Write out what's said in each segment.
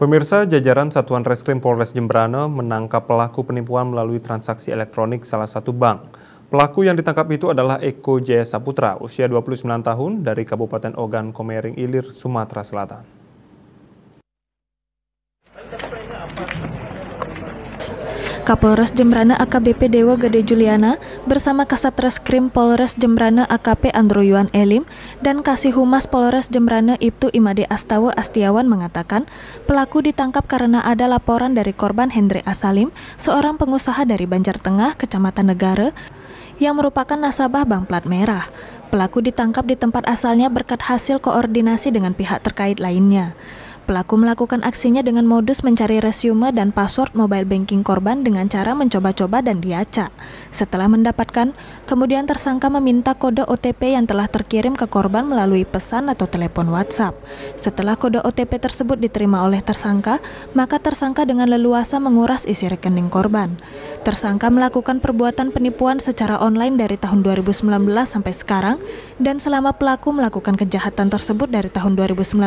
Pemirsa jajaran Satuan Reskrim Polres Jembrana menangkap pelaku penipuan melalui transaksi elektronik salah satu bank. Pelaku yang ditangkap itu adalah Eko Jaya Saputra, usia 29 tahun dari Kabupaten Ogan Komering Ilir, Sumatera Selatan. Kapolres Jembrana AKBP Dewa Gede Juliana bersama Kasat Reskrim Polres Jembrana AKP Andro Yuan Elim dan Kasih Humas Polres Jembrana Ibtu Imade Astawa Astiawan mengatakan pelaku ditangkap karena ada laporan dari korban Hendri Asalim, seorang pengusaha dari Banjar Tengah, Kecamatan Negara, yang merupakan nasabah Bank Plat Merah. Pelaku ditangkap di tempat asalnya berkat hasil koordinasi dengan pihak terkait lainnya. Pelaku melakukan aksinya dengan modus mencari resume dan password mobile banking korban dengan cara mencoba-coba dan diacak. Setelah mendapatkan, kemudian tersangka meminta kode OTP yang telah terkirim ke korban melalui pesan atau telepon WhatsApp. Setelah kode OTP tersebut diterima oleh tersangka, maka tersangka dengan leluasa menguras isi rekening korban. Tersangka melakukan perbuatan penipuan secara online dari tahun 2019 sampai sekarang dan selama pelaku melakukan kejahatan tersebut dari tahun 2019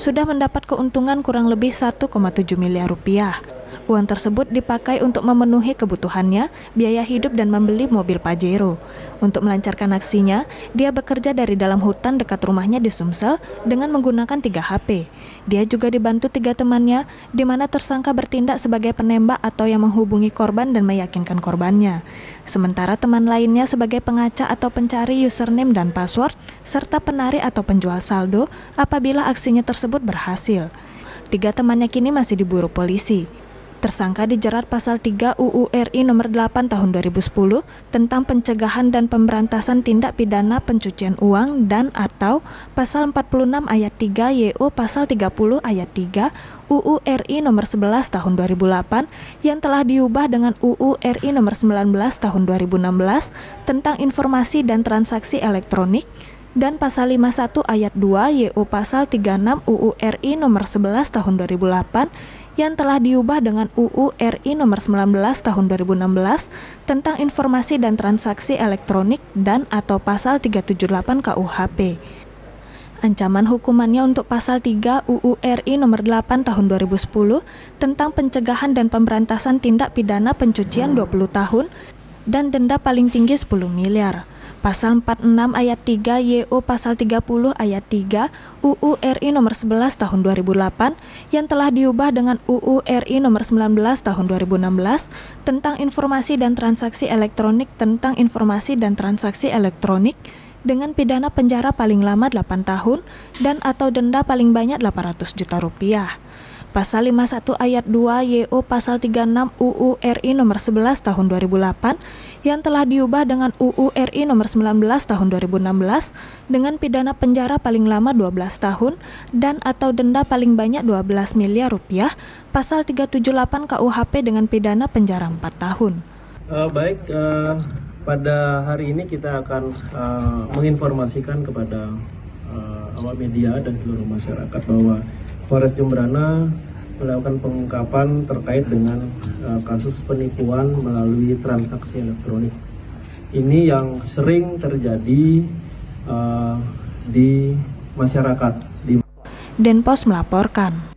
sudah mendapat mendapat keuntungan kurang lebih 1,7 miliar rupiah. Uang tersebut dipakai untuk memenuhi kebutuhannya, biaya hidup dan membeli mobil Pajero. Untuk melancarkan aksinya, dia bekerja dari dalam hutan dekat rumahnya di Sumsel dengan menggunakan 3 HP. Dia juga dibantu tiga temannya, di mana tersangka bertindak sebagai penembak atau yang menghubungi korban dan meyakinkan korbannya. Sementara teman lainnya sebagai pengaca atau pencari username dan password, serta penarik atau penjual saldo apabila aksinya tersebut berhasil. Tiga temannya kini masih diburu polisi. Tersangka dijerat pasal 3 UU RI nomor 8 tahun 2010 tentang pencegahan dan pemberantasan tindak pidana pencucian uang dan atau pasal 46 ayat 3 YU pasal 30 ayat 3 UU RI nomor 11 tahun 2008 yang telah diubah dengan UU RI nomor 19 tahun 2016 tentang informasi dan transaksi elektronik dan pasal 51 ayat 2 YU pasal 36 UU RI nomor 11 tahun 2008 yang telah diubah dengan UU RI nomor 19 tahun 2016 tentang informasi dan transaksi elektronik dan atau pasal 378 KUHP. Ancaman hukumannya untuk pasal 3 UU RI nomor 8 tahun 2010 tentang pencegahan dan pemberantasan tindak pidana pencucian 20 tahun dan denda paling tinggi 10 miliar. Pasal 46 ayat 3 YO pasal 30 ayat 3 UU RI nomor 11 tahun 2008 yang telah diubah dengan UU RI nomor 19 tahun 2016 tentang informasi dan transaksi elektronik tentang informasi dan transaksi elektronik dengan pidana penjara paling lama 8 tahun dan atau denda paling banyak 800 juta rupiah. Pasal 51 ayat 2 YO Pasal 36 UU RI nomor 11 tahun 2008 yang telah diubah dengan UU RI nomor 19 tahun 2016 dengan pidana penjara paling lama 12 tahun dan atau denda paling banyak 12 miliar rupiah Pasal 378 KUHP dengan pidana penjara 4 tahun. Uh, baik, uh, pada hari ini kita akan uh, menginformasikan kepada awak media dan seluruh masyarakat bahwa Polres Jembrana melakukan pengungkapan terkait dengan uh, kasus penipuan melalui transaksi elektronik. Ini yang sering terjadi uh, di masyarakat. Di Denpos melaporkan.